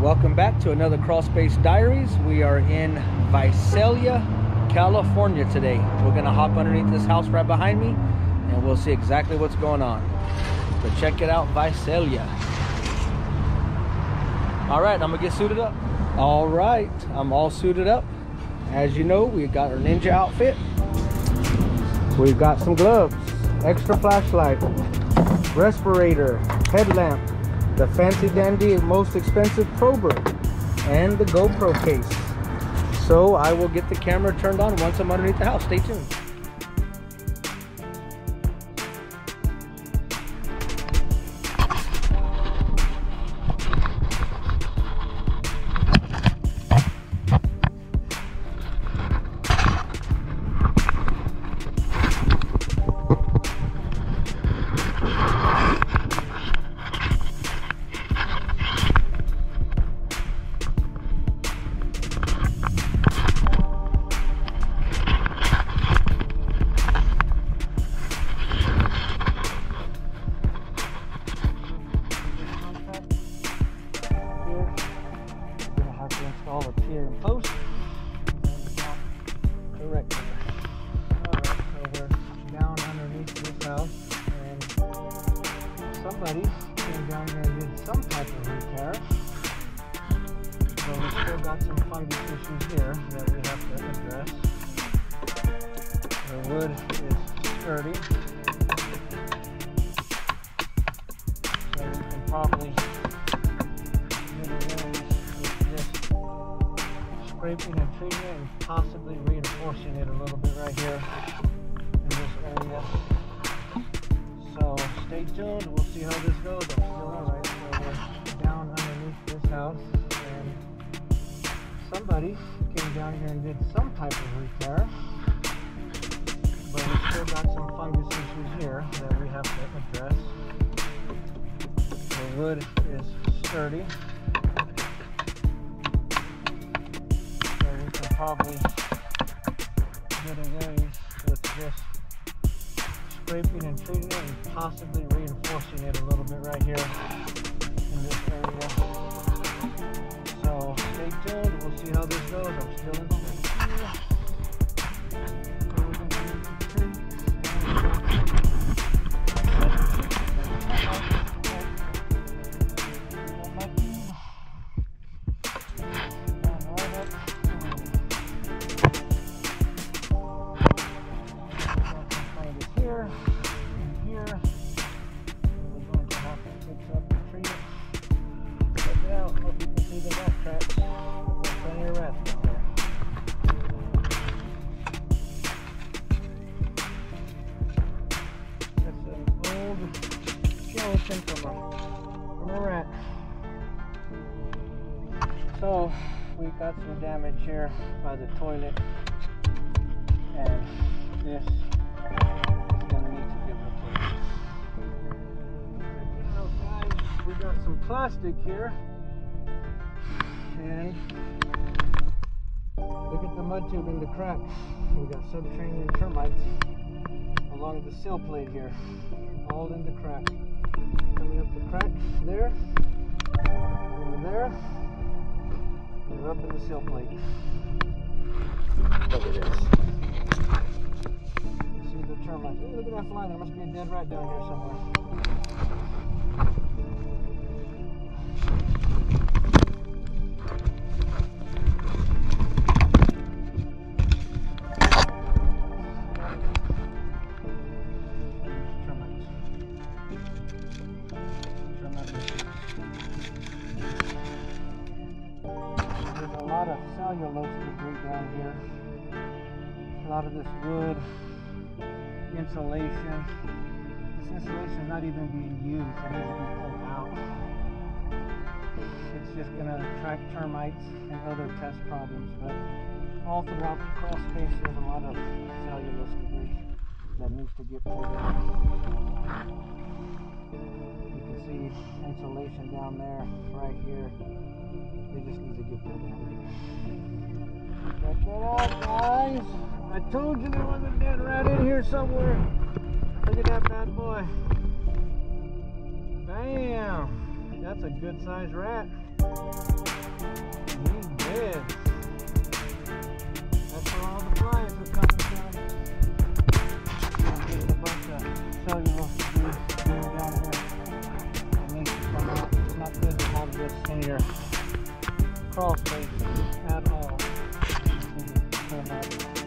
welcome back to another Crawl Space Diaries. We are in Visalia, California today. We're gonna hop underneath this house right behind me and we'll see exactly what's going on. So check it out, Visalia. All right, I'm gonna get suited up. All right, I'm all suited up. As you know, we got our ninja outfit. We've got some gloves, extra flashlight, respirator, headlamp, the fancy dandy most expensive prober, and the GoPro case. So I will get the camera turned on once I'm underneath the house. Stay tuned. Install a and post. Correct. Alright, so we're down underneath this house and somebody came down here and did some type of repair. So we still got some fungus issues here that we have to address. The wood is sturdy. So we can probably scraping and treating it and possibly reinforcing it a little bit right here in this area. So stay tuned. We'll see how this goes. I'm still alright. So we're down underneath this house and somebody came down here and did some type of repair. But we still got some fungus issues here that we have to address. The wood is sturdy. Probably get away with just scraping and treating it and possibly reinforcing it a little bit right here in this area. So stay tuned. We'll see how this goes. I'm still in from a. So we got some damage here by the toilet and this is gonna need to get replaced. Guys. We got some plastic here and look at the mud tube in the crack. We got subterranean termites along the sill plate here, all in the crack. Up the crack there, over there, and up in the sill plate. Look at this. See the termites. Ooh, look at that fly. There must be a dead rat down here somewhere. Lot of cellulose debris down here. A lot of this wood, insulation. This insulation is not even being used. It needs to be pulled out. It's just going to attract termites and other pest problems. But all throughout the crawl space, there's a lot of cellulose debris that needs to get pulled out. You can see insulation down there, right here. They just need to get pulled out. Check that out, guys. I told you there was a dead rat in here somewhere. Look at that bad boy. Bam. that's a good sized rat. He did. That's where all the flies are coming from. I'm getting a bunch of cellulose down here. It's not good to have this in your space at all. Mm-hmm. That